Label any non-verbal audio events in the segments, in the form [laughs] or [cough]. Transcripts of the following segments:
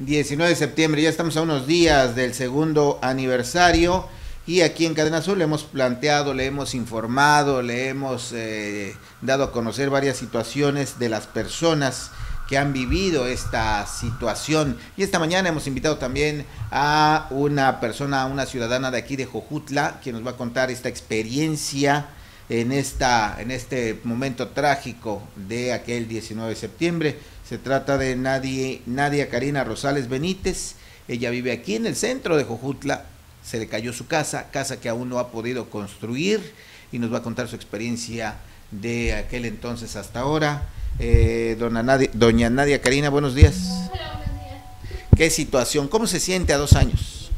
19 de septiembre, ya estamos a unos días del segundo aniversario y aquí en Cadena Azul le hemos planteado, le hemos informado, le hemos eh, dado a conocer varias situaciones de las personas que han vivido esta situación. Y esta mañana hemos invitado también a una persona, a una ciudadana de aquí de Jojutla, quien nos va a contar esta experiencia en, esta, en este momento trágico de aquel 19 de septiembre. Se trata de Nadie, Nadia Karina Rosales Benítez. Ella vive aquí en el centro de Jojutla. Se le cayó su casa, casa que aún no ha podido construir y nos va a contar su experiencia de aquel entonces hasta ahora. Eh, dona Nadia, doña Nadia Karina, buenos días. Hola, buenos días. ¿Qué situación? ¿Cómo se siente a dos años?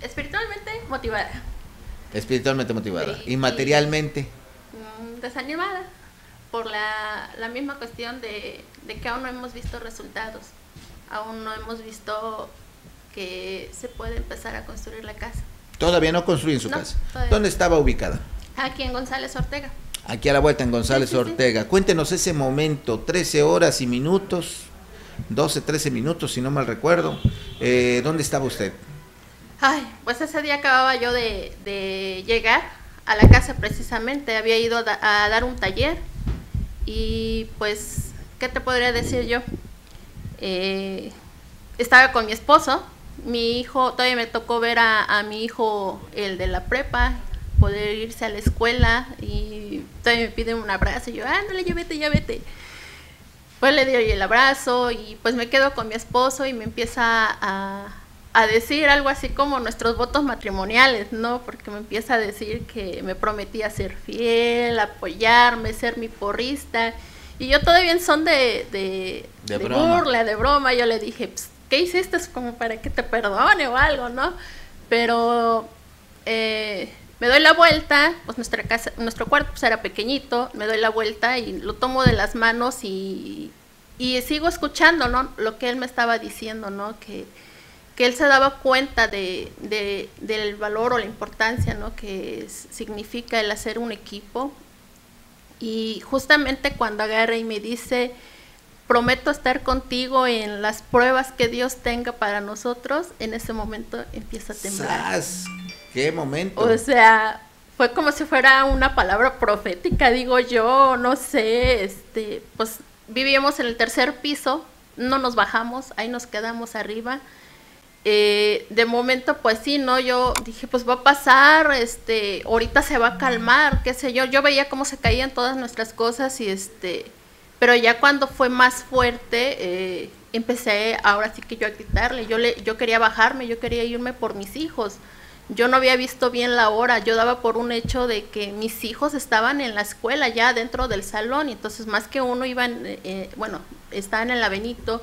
Eh, espiritualmente motivada. Espiritualmente motivada. Sí, ¿Y materialmente? Mm, Desanimada por la, la misma cuestión de, de que aún no hemos visto resultados. Aún no hemos visto que se puede empezar a construir la casa. Todavía no construyen su No, casa. ¿Dónde no. estaba ubicada? Aquí en González Ortega. Aquí a la vuelta en González Sí, sí, sí. Ortega. Cuéntenos ese momento, 13 horas y minutos, 12, 13 minutos, si no mal recuerdo. Eh, ¿Dónde estaba usted? Ay, pues ese día acababa yo de, de llegar a la casa precisamente. Había ido a, da- a dar un taller y pues, ¿qué te podría decir yo? Eh, estaba con mi esposo, mi hijo, todavía me tocó ver a, a mi hijo, el de la prepa, poder irse a la escuela y todavía me pide un abrazo y yo, ándale, ya vete, ya vete. Pues le doy el abrazo y pues me quedo con mi esposo y me empieza a, a decir algo así como nuestros votos matrimoniales, ¿no? Porque me empieza a decir que me prometía ser fiel, apoyarme, ser mi porrista. Y yo todavía en son de, de, De de broma. burla, de broma, yo le dije, "Pues, ¿qué hiciste? Es como para que te perdone o algo, ¿no? Pero eh, me doy la vuelta, pues nuestra casa, nuestro cuarto pues, era pequeñito, me doy la vuelta y lo tomo de las manos y, y sigo escuchando, ¿no? Lo que él me estaba diciendo, ¿no? Que, que él se daba cuenta de, de- del valor o la importancia, ¿no? Que significa el hacer un equipo. Y justamente cuando agarra y me dice, prometo estar contigo en las pruebas que Dios tenga para nosotros, en ese momento empieza a temblar. ¡Sas! ¡Qué momento! O sea, fue como si fuera una palabra profética, digo yo, no sé, este, pues vivíamos en el tercer piso, no nos bajamos, ahí nos quedamos arriba. Eh, de momento, pues sí, ¿no? Yo dije, pues va a pasar, este, ahorita se va a calmar, qué sé yo. Yo veía cómo se caían todas nuestras cosas y este, pero ya cuando fue más fuerte, eh, empecé ahora sí que yo a gritarle. Yo le, yo quería bajarme, yo quería irme por mis hijos. Yo no había visto bien la hora, yo daba por un hecho de que mis hijos estaban en la escuela ya dentro del salón, y entonces más que uno iban, eh, bueno, estaban en la Benito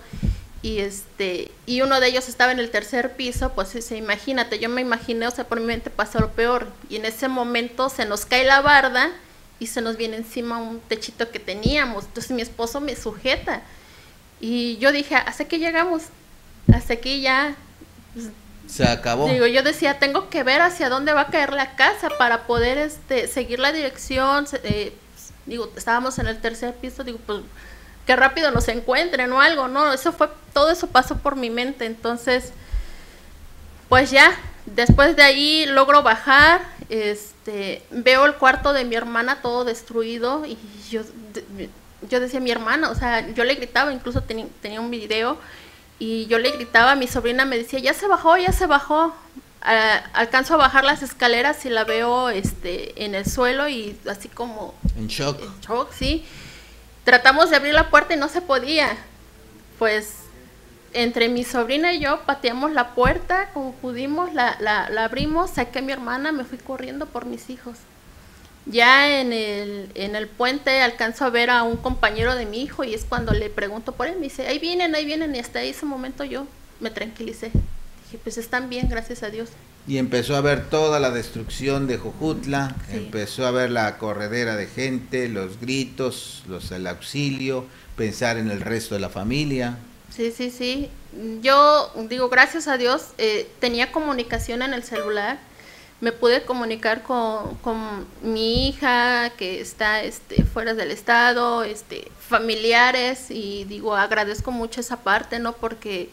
y este y uno de ellos estaba en el tercer piso, pues se imagínate, yo me imaginé, o sea, por mi mente pasó lo peor y en ese momento se nos cae la barda y se nos viene encima un techito que teníamos, entonces mi esposo me sujeta y yo dije, hasta que llegamos, hasta aquí ya pues, Se acabó. Digo, yo decía, tengo que ver hacia dónde va a caer la casa para poder este, seguir la dirección. eh, digo, estábamos en el tercer piso, digo, pues que rápido nos encuentren o algo, ¿no? Eso fue, todo eso pasó por mi mente. Entonces, pues ya, después de ahí logro bajar, este, veo el cuarto de mi hermana todo destruido y yo, yo decía, mi hermana, o sea, yo le gritaba, incluso tenía un video y yo le gritaba, mi sobrina me decía, ya se bajó, ya se bajó. Alcanzo a bajar las escaleras y la veo este, en el suelo y así como En shock. en shock, sí. Tratamos de abrir la puerta y no se podía. Pues entre mi sobrina y yo pateamos la puerta como pudimos, la, la, la abrimos, saqué a mi hermana, me fui corriendo por mis hijos. Ya en el, en el puente alcanzo a ver a un compañero de mi hijo y es cuando le pregunto por él, me dice, ahí vienen, ahí vienen, y hasta ese momento yo me tranquilicé. Dije, pues están bien, gracias a Dios. Y empezó a ver toda la destrucción de Jojutla, Sí. empezó a ver la corredera de gente, los gritos, los, el auxilio, pensar en el resto de la familia. Sí, sí, sí. Yo digo, gracias a Dios, eh, tenía comunicación en el celular, me pude comunicar con, con mi hija que está este, fuera del estado, este, familiares, y digo, agradezco mucho esa parte, ¿no? Porque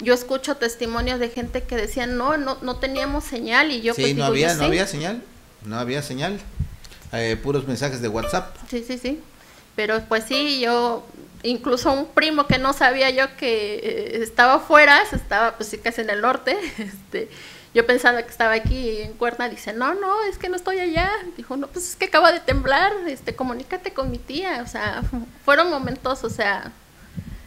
yo escucho testimonios de gente que decían, no, no, no teníamos señal, y yo sí, pues no digo, había, yo no sí. había señal, no había señal, eh, puros mensajes de WhatsApp. Sí, sí, sí. Pero pues sí, yo, incluso un primo que no sabía yo que eh, estaba fuera, se estaba pues sí casi en el norte, [laughs] este, yo pensando que estaba aquí en Cuerna, dice, no, no, es que no estoy allá. Dijo, no, pues es que acaba de temblar, este, comunícate con mi tía. O sea, fu- [laughs] fueron momentos, o sea,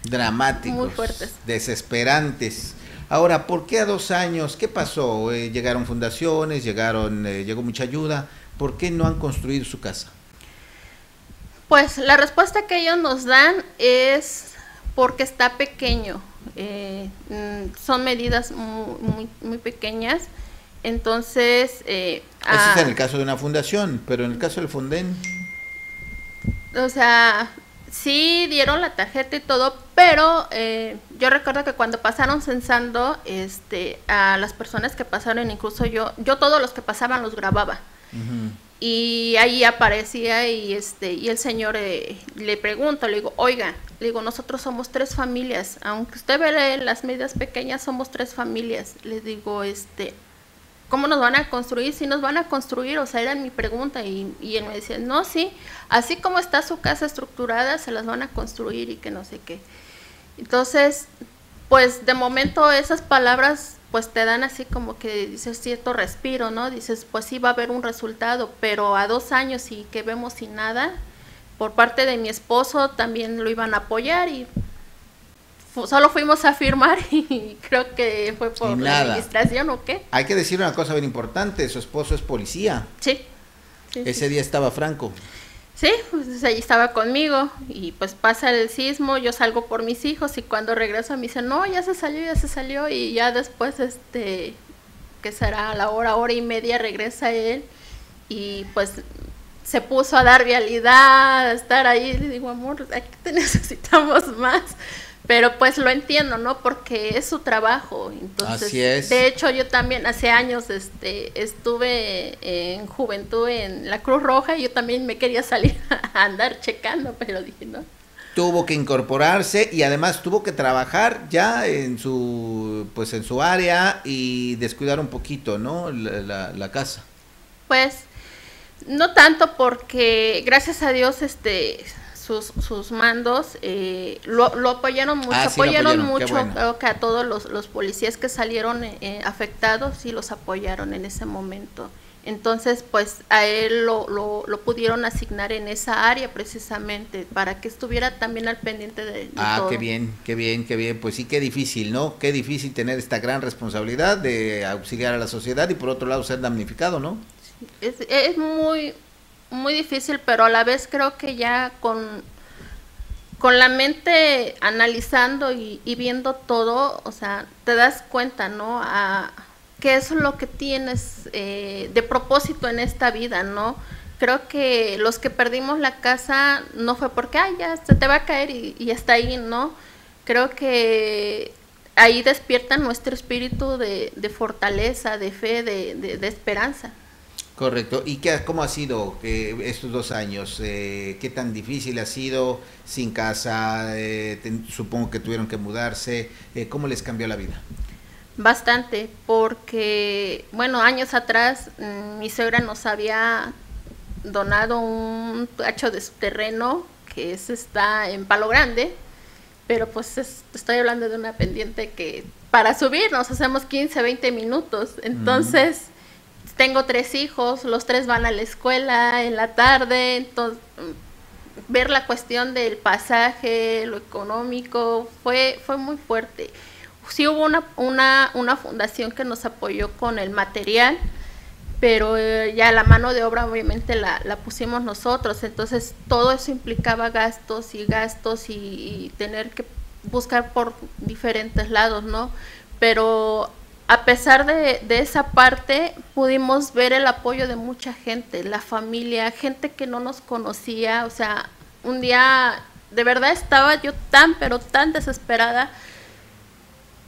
dramáticos, Muy fuertes. desesperantes. Ahora, ¿por qué a dos años? ¿Qué pasó? Eh, llegaron fundaciones, llegaron, eh, llegó mucha ayuda. ¿Por qué no han construido su casa? Pues la respuesta que ellos nos dan es porque está pequeño. Eh, mm, son medidas muy, muy, muy pequeñas. Entonces, eh, Eso ah, es en el caso de una fundación, pero en el caso del Fonden, o sea, sí dieron la tarjeta y todo, pero eh, yo recuerdo que cuando pasaron censando este, a las personas que pasaron, incluso yo, yo todos los que pasaban los grababa. Y ahí aparecía y este y el señor eh, le pregunta, le digo, oiga, le digo, nosotros somos tres familias, aunque usted ve las medidas pequeñas, somos tres familias. Le digo, este, ¿cómo nos van a construir? Si nos van a construir, o sea, era mi pregunta y, y él me decía, no, sí, así como está su casa estructurada, se las van a construir y que no sé qué. Entonces, pues de momento esas palabras pues te dan así como que dices cierto respiro, ¿no? Dices, pues sí va a haber un resultado, pero a dos años y que vemos sin nada, por parte de mi esposo también lo iban a apoyar y solo fuimos a firmar [laughs] y creo que fue por la nada. administración o qué. hay que decir una cosa bien importante, su esposo es policía. Sí. sí, Ese sí. día estaba Franco. Sí, pues ahí estaba conmigo y pues pasa el sismo, yo salgo por mis hijos y cuando regreso me dicen, no, ya se salió, ya se salió y ya después, este, que será a la hora, hora y media regresa él y pues se puso a dar vialidad, a estar ahí, le digo, amor, aquí te [laughs] necesitamos más. Pero pues lo entiendo, ¿no? Porque es su trabajo. Entonces, Así es. De hecho, yo también hace años este, estuve en juventud en la Cruz Roja y yo también me quería salir [laughs] a andar checando, pero dije, no. Tuvo que incorporarse y además tuvo que trabajar ya en su pues en su área y descuidar un poquito, ¿no? La, la- la casa. Pues no tanto porque gracias a Dios este sus, sus mandos eh, lo, lo apoyaron mucho, Ah, sí, lo apoyaron, apoyaron, mucho, bueno. creo que a todos los, los policías que salieron eh, afectados sí los apoyaron en ese momento. Entonces, pues a él lo, lo, lo pudieron asignar en esa área precisamente para que estuviera también al pendiente de, de Ah, todo. qué bien, qué bien, qué bien. Pues sí, qué difícil, ¿no? Qué difícil tener esta gran responsabilidad de auxiliar a la sociedad y por otro lado ser damnificado, ¿no? Es, es muy, muy difícil, pero a la vez creo que ya con, con la mente analizando y, y viendo todo, o sea, te das cuenta, ¿no? A qué es lo que tienes eh, de propósito en esta vida, ¿no? Creo que los que perdimos la casa no fue porque, ay, ya se te va a caer y, y está ahí, ¿no? Creo que ahí despierta nuestro espíritu de, de fortaleza, de fe, de- de esperanza. Correcto. ¿Y qué, cómo ha sido eh, estos dos años? Eh, ¿Qué tan difícil ha sido sin casa? Eh, ten- supongo que tuvieron que mudarse. Eh, ¿Cómo les cambió la vida? Bastante, porque, bueno, años atrás mm, mi suegra nos había donado un tacho de su terreno que es, está en Palo Grande, pero pues es- estoy hablando de una pendiente que para subir nos hacemos 15, 20 minutos. Entonces, tengo tres hijos, los tres van a la escuela en la tarde, entonces ver la cuestión del pasaje, lo económico, fue, fue muy fuerte. Sí hubo una, una, una fundación que nos apoyó con el material, pero eh, ya la mano de obra obviamente la, la pusimos nosotros, entonces todo eso implicaba gastos y gastos y, y tener que buscar por diferentes lados, ¿no? Pero a pesar de, esa parte, pudimos ver el apoyo de mucha gente, la familia, gente que no nos conocía, o sea, un día de verdad estaba yo tan, pero tan desesperada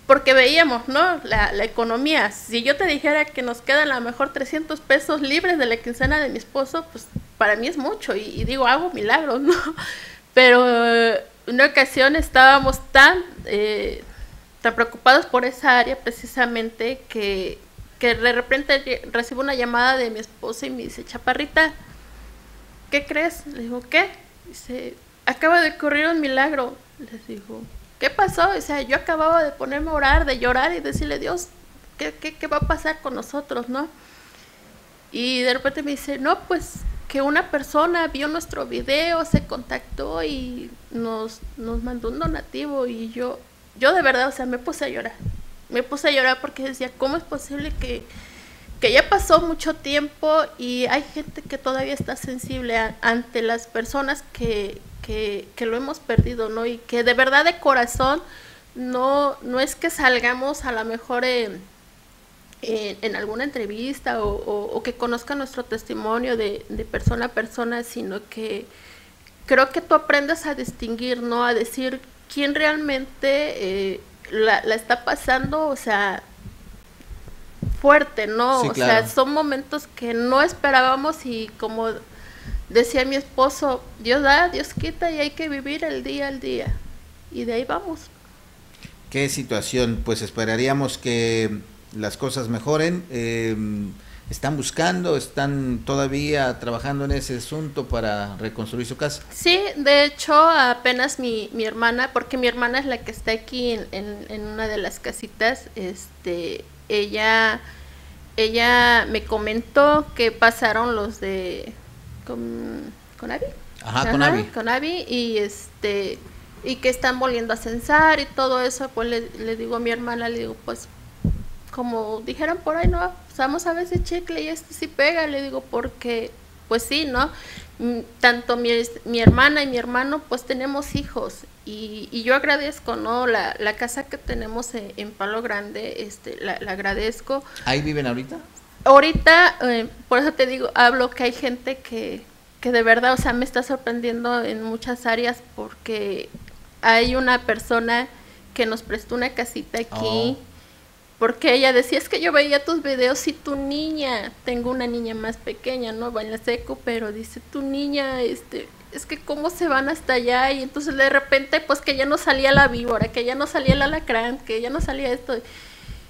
porque veíamos, ¿no? La, economía. Si yo te dijera que nos quedan a lo mejor 300 pesos libres de la quincena de mi esposo, pues para mí es mucho y, digo, hago milagros, [laughs] ¿no? Pero una ocasión estábamos tan, eh, tan preocupados por esa área precisamente que, que de repente recibo una llamada de mi esposo y me dice, Chaparrita, ¿qué crees? Le digo, ¿qué? Dice, acaba de ocurrir un milagro. Les digo, ¿qué pasó? O sea, yo acababa de ponerme a orar, de llorar y decirle, Dios, ¿qué, qué, qué va a pasar con nosotros, no? Y de repente me dice, no, pues que una persona vio nuestro video, se contactó y nos, nos mandó un donativo y yo, yo de verdad, o sea, me puse a llorar. Me puse a llorar porque decía, ¿cómo es posible que, que ya pasó mucho tiempo y hay gente que todavía está sensible ante las personas que, que, que, lo hemos perdido, ¿no? Y que de verdad de corazón no, no es que salgamos a lo mejor... en en, alguna entrevista o, que conozca nuestro testimonio de, persona a persona, sino que creo que tú aprendes a distinguir, ¿no? A decir quién realmente eh, la, está pasando, o sea, fuerte, ¿no? o sea, son momentos que no esperábamos y como decía mi esposo, Dios da, Dios quita y hay que vivir el día al día. Y de ahí vamos. ¿Qué situación? Pues esperaríamos que las cosas mejoren. Eh, ¿Están buscando, están todavía trabajando en ese asunto para reconstruir su casa? Sí, de hecho apenas mi, mi hermana, porque mi hermana es la que está aquí en, en, una de las casitas, este, ella, ella me comentó que pasaron los de con, con Abby. Ajá, con Abby. Con Abby y este y que están volviendo a censar y todo eso, pues le, le digo a mi hermana, le digo, pues como dijeron por ahí, no, vamos a ver si chicle y este sí pega, le digo, porque, pues sí, ¿no? Mm, tanto mi, mi hermana y mi hermano, pues tenemos hijos y, y yo agradezco, ¿no? La, la casa que tenemos en, Palo Grande, este, la, agradezco. ¿Ahí viven ahorita? Ahorita, eh, por eso te digo, hablo que hay gente que, que de verdad, o sea, me está sorprendiendo en muchas áreas porque hay una persona que nos prestó una casita aquí. Oh porque ella decía, es que yo veía tus videos y tu niña, tengo una niña más pequeña, ¿no? Va en la seco, pero dice, tu niña, este, es que cómo se van hasta allá y entonces de repente pues que ya no salía la víbora, que ya no salía el alacrán, que ya no salía esto.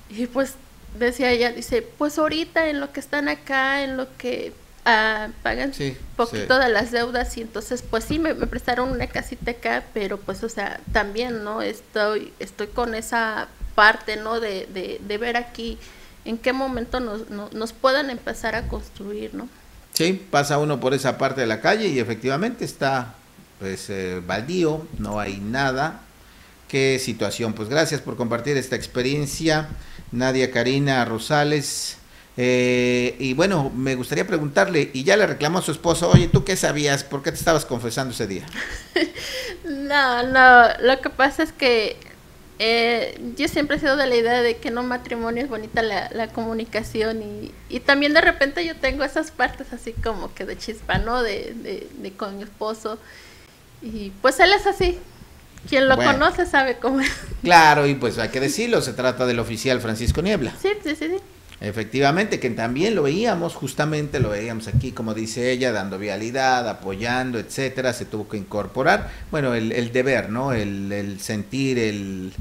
Y pues decía ella, dice, pues ahorita en lo que están acá, en lo que ah, pagan poquito de las deudas y entonces pues sí me, me, prestaron una casita acá, pero pues o sea, también, ¿no? Estoy, estoy con esa parte, ¿no? De, de, de ver aquí en qué momento nos, nos, puedan empezar a construir, ¿no? Sí, pasa uno por esa parte de la calle y efectivamente está pues eh, baldío, no hay nada. Qué situación. Pues gracias por compartir esta experiencia, Nadia Karina Rosales. Eh, y bueno, me gustaría preguntarle, y ya le reclamó a su esposo, oye, ¿tú qué sabías? ¿Por qué te estabas confesando ese día? [laughs] no, no, lo que pasa es que eh, yo siempre he sido de la idea de que no matrimonio es bonita la, comunicación y, y, también de repente yo tengo esas partes así como que de chispa, ¿no? De, de, con mi esposo. Y pues él es así. Quien lo conoce sabe cómo es. Claro, y pues hay que decirlo, se trata del oficial Francisco Niebla. Sí, sí, sí, sí. Efectivamente, que también lo veíamos, justamente lo veíamos aquí, como dice ella, dando vialidad, apoyando, etcétera, se tuvo que incorporar, bueno, el, deber, ¿no? El, el sentir, el,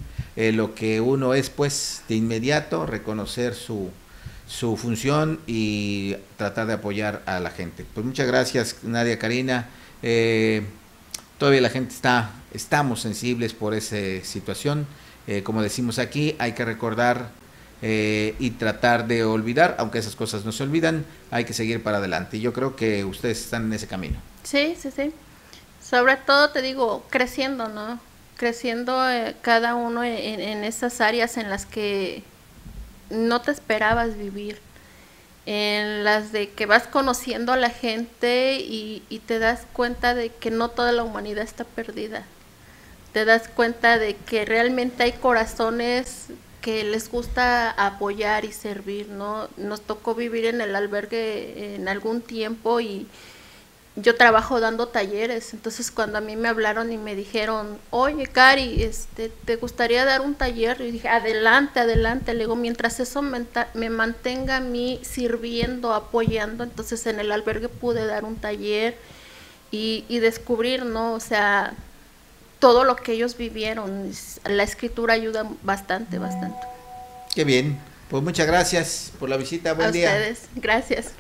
lo que uno es, pues, de inmediato, reconocer su, su función y tratar de apoyar a la gente. Pues muchas gracias, Nadia Karina. Eh, todavía la gente está, estamos sensibles por esa situación. Eh, como decimos aquí, hay que recordar eh, y tratar de olvidar, aunque esas cosas no se olvidan, hay que seguir para adelante. Y yo creo que ustedes están en ese camino. Sí, sí, sí. Sobre todo te digo, creciendo, ¿no? Creciendo eh, cada uno en, esas áreas en las que no te esperabas vivir en las de que vas conociendo a la gente y, y, te das cuenta de que no toda la humanidad está perdida. Te das cuenta de que realmente hay corazones que les gusta apoyar y servir, ¿no? Nos tocó vivir en el albergue en algún tiempo y, yo trabajo dando talleres, entonces cuando a mí me hablaron y me dijeron, oye Cari, este, ¿te gustaría dar un taller? Y dije, adelante, adelante, le digo, mientras eso me, mantenga a mí sirviendo, apoyando, entonces en el albergue pude dar un taller y, y descubrir, ¿no? O sea, todo lo que ellos vivieron, la escritura ayuda bastante, bastante. Qué bien, pues muchas gracias por la visita, buen a día. ustedes, gracias.